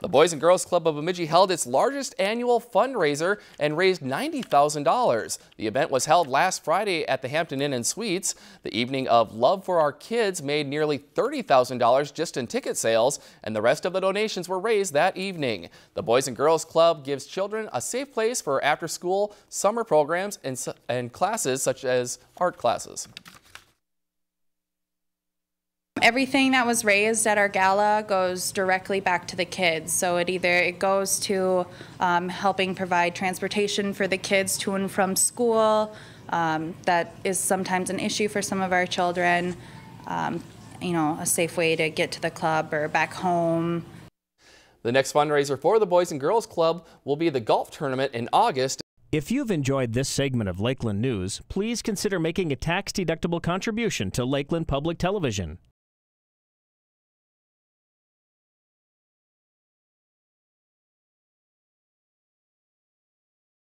The Boys and Girls Club of Bemidji held its largest annual fundraiser and raised $90,000. The event was held last Friday at the Hampton Inn and Suites. The evening of Love for Our Kids made nearly $30,000 just in ticket sales, and the rest of the donations were raised that evening. The Boys and Girls Club gives children a safe place for after-school summer programs and, and classes such as art classes. Everything that was raised at our gala goes directly back to the kids. So it either it goes to um, helping provide transportation for the kids to and from school. Um, that is sometimes an issue for some of our children. Um, you know, a safe way to get to the club or back home. The next fundraiser for the Boys and Girls Club will be the golf tournament in August. If you've enjoyed this segment of Lakeland News, please consider making a tax-deductible contribution to Lakeland Public Television.